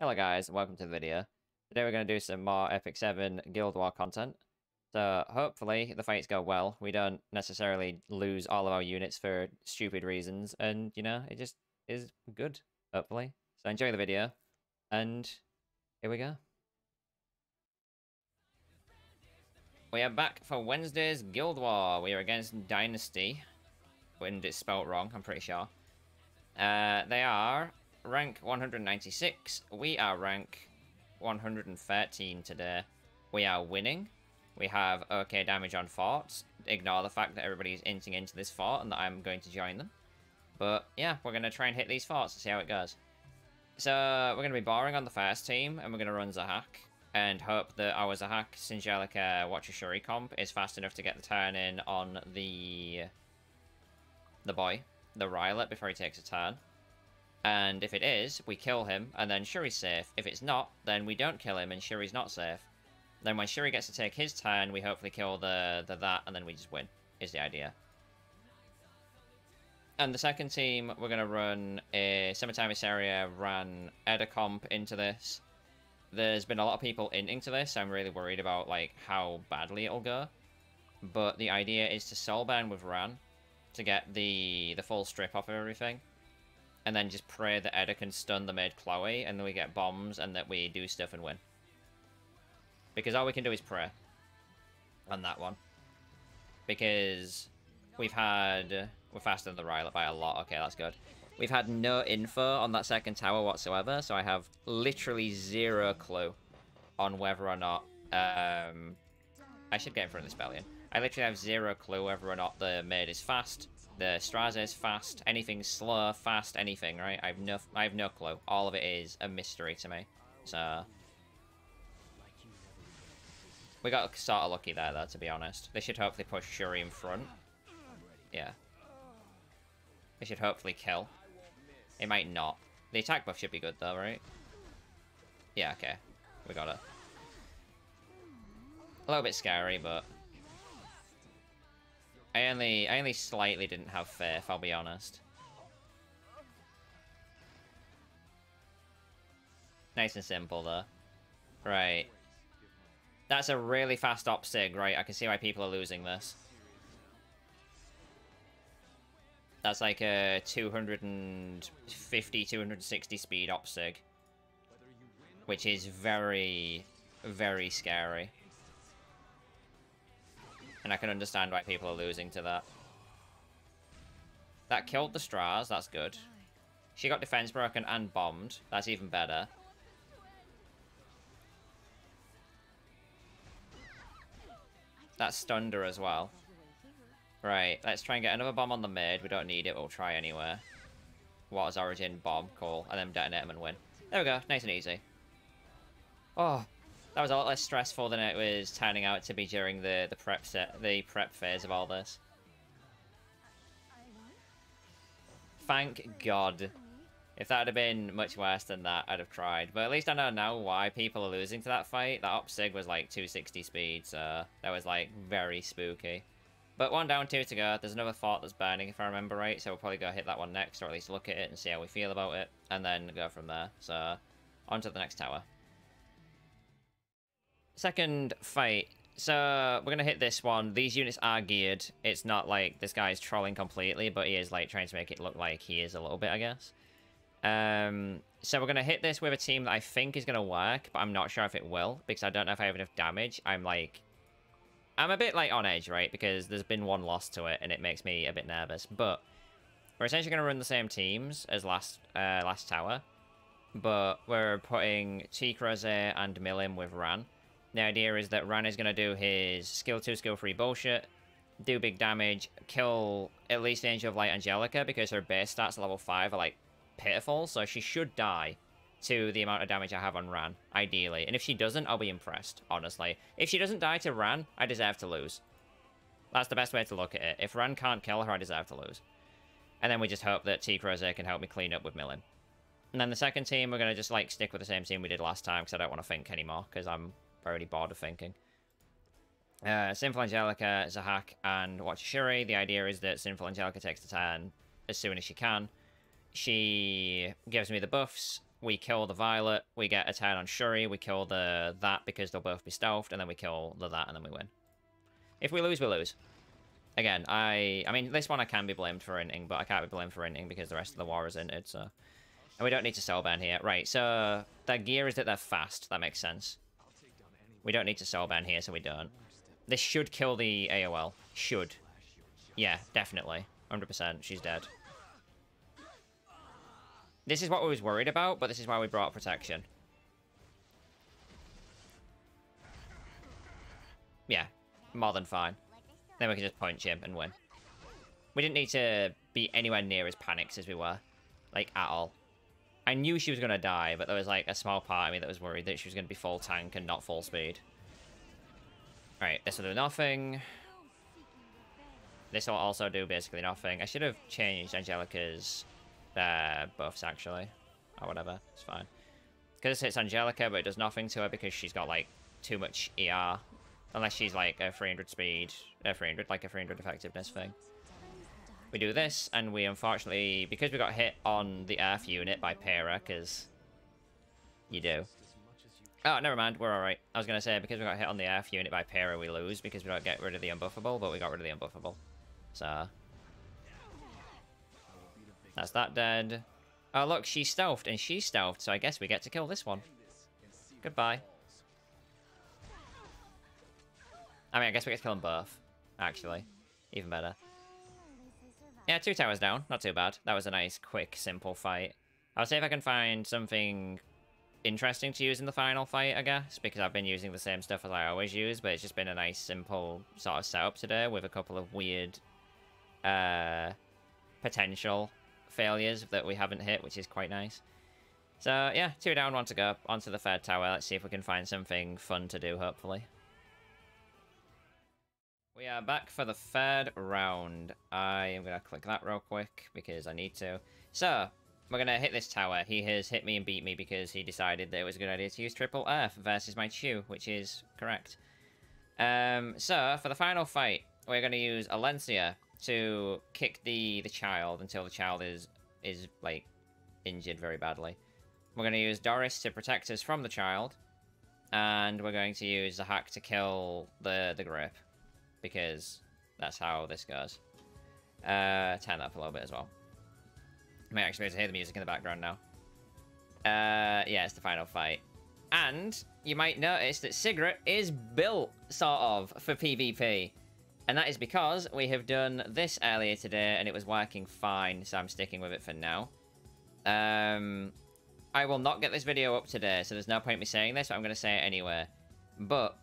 Hello guys, welcome to the video. Today we're going to do some more Epic 7 Guild War content. So hopefully the fights go well, we don't necessarily lose all of our units for stupid reasons, and you know, it just is good, hopefully. So enjoy the video, and here we go. We are back for Wednesday's Guild War. We are against Dynasty. When it's spelt wrong, I'm pretty sure. Uh, they are rank 196. We are rank 113 today. We are winning. We have okay damage on forts. Ignore the fact that everybody's inting into this fort and that I'm going to join them. But yeah, we're going to try and hit these forts and see how it goes. So we're going to be boring on the first team and we're going to run Zahak. And hope that our Zahak Singelica Watcher Shuri comp is fast enough to get the turn in on the the boy, the Violet, before he takes a turn. And if it is, we kill him, and then Shuri's safe. If it's not, then we don't kill him, and Shuri's not safe. Then when Shuri gets to take his turn, we hopefully kill the, the that, and then we just win, is the idea. And the second team, we're going to run a Summertime Iseria ran Edda comp into this. There's been a lot of people in into this, so I'm really worried about like how badly it'll go. But the idea is to soulburn with Ran to get the the full strip off of everything and then just pray that Edda can stun the maid Chloe, and then we get bombs, and that we do stuff and win. Because all we can do is pray on that one. Because we've had... We're faster than the Violet by a lot. Okay, that's good. We've had no info on that second tower whatsoever, so I have literally zero clue on whether or not... Um, I should get in front of this Bellona. I literally have zero clue whether or not the maid is fast, the Straze is fast, anything slow, fast, anything, right? I have no I have no clue. All of it is a mystery to me. So we got sort of lucky there though, to be honest. They should hopefully push Shuri in front. Yeah. They should hopefully kill. It might not. The attack buff should be good though, right? Yeah, okay. We got it. A little bit scary, but I only, I only slightly didn't have faith, I'll be honest. Nice and simple, though. Right. That's a really fast op sig, right? I can see why people are losing this. That's like a 250, 260 speed op sig. Which is very, very scary. And I can understand why people are losing to that. That killed the Straz, that's good. She got defense broken and bombed. That's even better. That stunned her as well. Right, let's try and get another bomb on the mid. We don't need it, we'll try anywhere. Water's Origin, bomb, cool. And then detonate them and win. There we go, nice and easy. Oh, that was a lot less stressful than it was turning out to be during the the prep set, the prep phase of all this. Thank God. If that had been much worse than that, I'd have tried. But at least I know now why people are losing to that fight. That op sig was like 260 speed, so that was like very spooky. But one down, two to go. There's another fort that's burning, if I remember right, so we'll probably go hit that one next, or at least look at it and see how we feel about it, and then go from there. So, on to the next tower. Second fight. So, we're going to hit this one. These units are geared. It's not like this guy's trolling completely, but he is, like, trying to make it look like he is a little bit, I guess. Um, so we're going to hit this with a team that I think is going to work, but I'm not sure if it will, because I don't know if I have enough damage. I'm, like... I'm a bit, like, on edge, right? Because there's been one loss to it, and it makes me a bit nervous. But we're essentially going to run the same teams as last uh, last tower, but we're putting T-Croze and Milim with Ran. The idea is that Ran is going to do his skill 2, skill 3 bullshit, do big damage, kill at least Angel of Light Angelica because her base stats level 5 are like pitiful, so she should die to the amount of damage I have on Ran, ideally. And if she doesn't, I'll be impressed, honestly. If she doesn't die to Ran, I deserve to lose. That's the best way to look at it. If Ran can't kill her, I deserve to lose. And then we just hope that T-Croze can help me clean up with Milim. And then the second team, we're going to just, like, stick with the same team we did last time, because I don't want to think anymore, because I'm already bored of thinking. Uh, Sinful Angelica, Zahak, and Watcher Shuri. The idea is that Sinful Angelica takes the turn as soon as she can. She gives me the buffs. we kill the Violet, we get a turn on Shuri, we kill the that because they'll both be stealthed, and then we kill the that, and then we win. If we lose, we lose. Again, I I mean, this one I can be blamed for inting, but I can't be blamed for inting because the rest of the war is inted, so... And we don't need to soulburn here. Right, so their gear is that they're fast. That makes sense. We don't need to soul ban here, so we don't. This should kill the AOL. Should. Yeah, definitely. 100%. She's dead. This is what we was worried about, but this is why we brought protection. Yeah, more than fine. Then we can just punch him and win. We didn't need to be anywhere near as panicked as we were. Like, at all. I knew she was going to die, but there was like a small part of me that was worried that she was going to be full tank and not full speed. Alright, this will do nothing. This will also do basically nothing. I should have changed Angelica's uh, buffs, actually. Or whatever. It's fine. Because it's Angelica, but it does nothing to her because she's got, like, too much ER. Unless she's, like, a 300 speed... A 300, like a 300 effectiveness thing. We do this, and we unfortunately, because we got hit on the Earth unit by Pyrrha, because you do. Oh, never mind, we're alright. I was going to say, because we got hit on the Earth unit by Pyrrha, we lose, because we don't get rid of the unbuffable, but we got rid of the unbuffable. So... That's that dead. Oh, look, she's stealthed, and she's stealthed, so I guess we get to kill this one. Goodbye. I mean, I guess we get to kill them both, actually. Even better. Yeah, two towers down. Not too bad. That was a nice, quick, simple fight. I'll see if I can find something interesting to use in the final fight, I guess, because I've been using the same stuff as I always use, but it's just been a nice, simple sort of setup today with a couple of weird uh, potential failures that we haven't hit, which is quite nice. So, yeah, two down, one to go. Onto the third tower. Let's see if we can find something fun to do, hopefully. We are back for the third round. I am going to click that real quick because I need to. So, we're going to hit this tower. He has hit me and beat me because he decided that it was a good idea to use Triple Earth versus my Chew, which is correct. Um, so, for the final fight, we're going to use Alencia to kick the, the child until the child is, is, like, injured very badly. We're going to use Doris to protect us from the child. And we're going to use the hack to kill the, the grip because that's how this goes. Uh, turn that up a little bit as well. I may actually be able to hear the music in the background now. Uh, yeah, it's the final fight. And you might notice that Sigret is built, sort of, for PvP. And that is because we have done this earlier today and it was working fine, so I'm sticking with it for now. Um, I will not get this video up today, so there's no point me saying this, but I'm going to say it anyway. But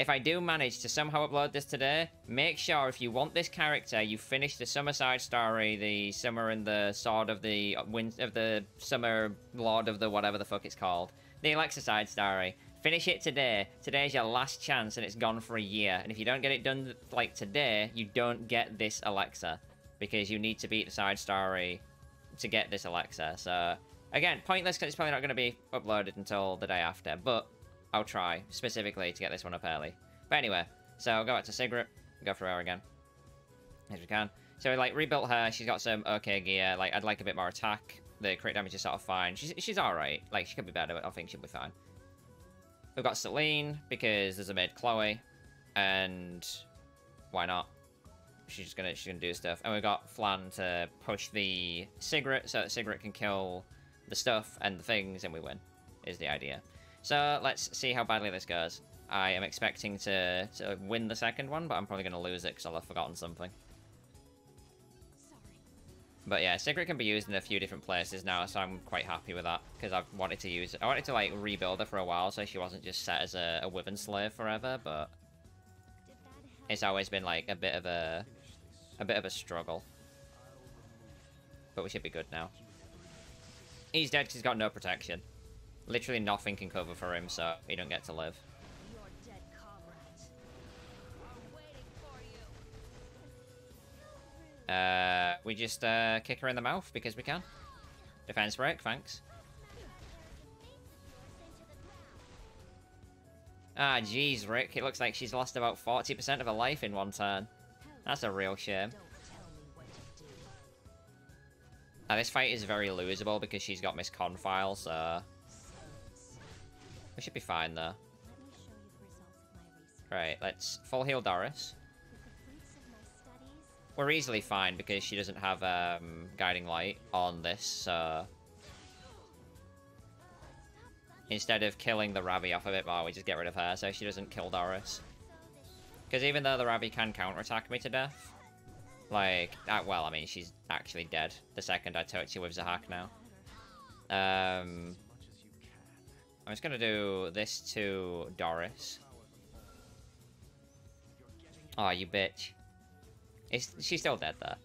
if I do manage to somehow upload this today, make sure if you want this character, you finish the Summer Side story, the Summer and the Sword of the uh, Wind of the Summer Lord of the whatever the fuck it's called, the Alexa side story. Finish it today. Today is your last chance, and it's gone for a year. And if you don't get it done like today, you don't get this Alexa because you need to beat the side story to get this Alexa. So again, pointless because it's probably not going to be uploaded until the day after, but I'll try, specifically, to get this one up early. But anyway, so I'll go back to Sigret, go for her again. As we can. So we, like, rebuilt her, she's got some okay gear, like, I'd like a bit more attack. The crit damage is sort of fine. She's, she's alright. Like, she could be better, but I think she'll be fine. We've got Celine, because there's a maid Chloe, and why not? She's just gonna she's gonna do stuff. And we've got Flan to push the Sigret so that Sigret can kill the stuff and the things and we win, is the idea. So let's see how badly this goes. I am expecting to, to win the second one, but I'm probably going to lose it because I'll have forgotten something. But yeah, Sigret can be used in a few different places now, so I'm quite happy with that. Because I've wanted to use it. I wanted to, like, rebuild her for a while so she wasn't just set as a, a Wyvern slave forever, but... It's always been, like, a bit of a... A bit of a struggle. But we should be good now. He's dead because he's got no protection. Literally nothing can cover for him, so he don't get to live. Uh, we just uh, kick her in the mouth because we can. Defense break, thanks. Ah, jeez, Rick. It looks like she's lost about 40% of her life in one turn. That's a real shame. Now, this fight is very losable because she's got Miss Confile, so... We should be fine, though. Right, let's full heal Doris. We're easily fine because she doesn't have um, Guiding Light on this, so... Instead of killing the Ravi off a bit more, we just get rid of her so she doesn't kill Doris. Because even though the Ravi can counterattack me to death, like, uh, well, I mean, she's actually dead the second I touch you with Zahak now. Um, I'm just going to do this to Doris. Oh, you bitch. Is she's still dead, though.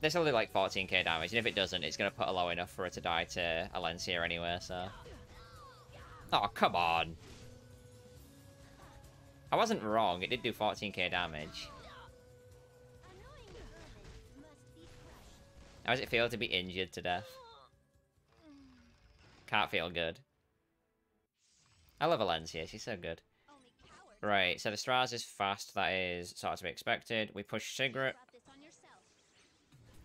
This will do like 14k damage, and if it doesn't, it's going to put a low enough for her to die to Alencia anyway, so... Oh, come on! I wasn't wrong, it did do 14k damage. How does it feel to be injured to death? Can't feel good. I love Alencia, she's so good. Right, so the Straz is fast, that is sort of to be expected. We push Sigret.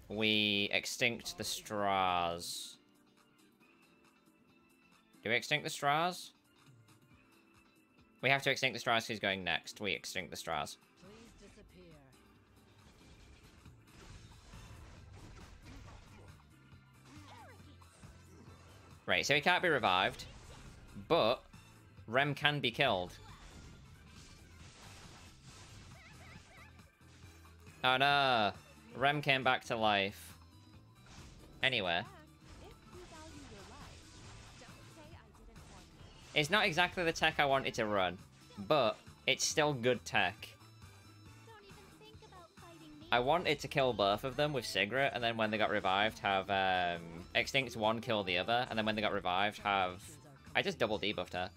We extinct the Straz. Do we extinct the Straz? We have to extinct the Straz who's going next. We extinct the Straz. Right, so he can't be revived. But Rem can be killed. Oh no! Rem came back to life. Anyway. It's not exactly the tech I wanted to run, but it's still good tech. I wanted to kill both of them with Sigret, and then when they got revived, have um, Extinct one kill the other, and then when they got revived, have... I just double debuffed her.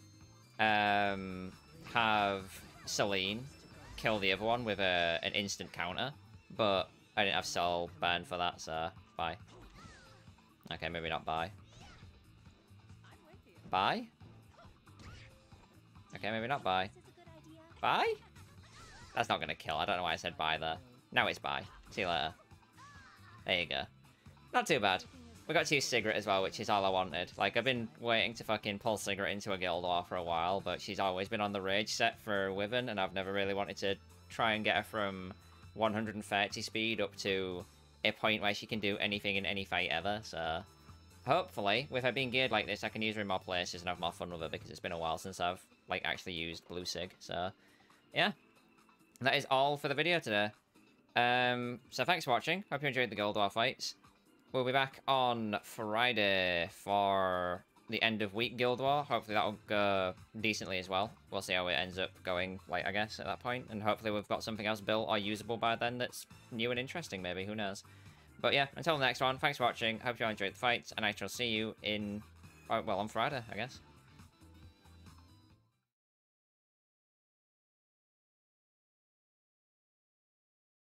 Um, have Celine kill the other one with a, an instant counter, but I didn't have Soul burn for that, so bye. Okay, maybe not bye. Bye? Okay, maybe not bye. Bye? That's not gonna kill. I don't know why I said bye there. Now it's bye. See you later. There you go. Not too bad. We got two Sigret as well, which is all I wanted. Like, I've been waiting to fucking pull Sigret into a Guild War for a while, but she's always been on the Rage set for Wyvern, and I've never really wanted to try and get her from 130 speed up to a point where she can do anything in any fight ever, so... Hopefully, with her being geared like this, I can use her in more places and have more fun with her, because it's been a while since I've, like, actually used Blue Sig, so... Yeah. That is all for the video today. Um, so thanks for watching. Hope you enjoyed the Guild War fights. We'll be back on Friday for the end of week Guild War. Hopefully that'll go decently as well. We'll see how it ends up going, like, I guess, at that point. And hopefully we've got something else built or usable by then that's new and interesting, maybe. Who knows? But yeah, until the next one, thanks for watching. Hope you all enjoyed the fights, and I shall see you in, uh, well, on Friday, I guess.